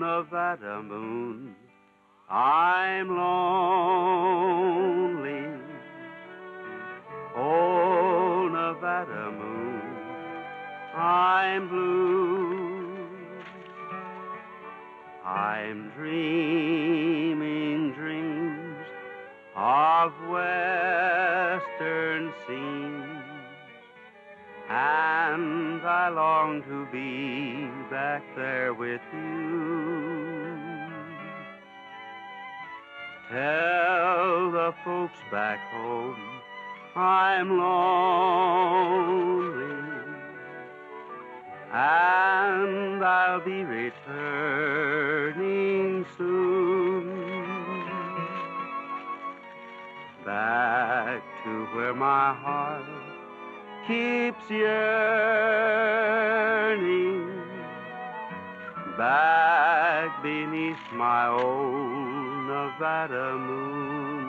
Nevada uh, moon. I'm lonely. Oh, Nevada moon, I'm blue. I'm dreaming dreams of western scenes, and I long to be back there with you. Tell the folks back home I'm lonely, and I'll be returning soon back to where my heart keeps yearning back beneath my old Nevada moon.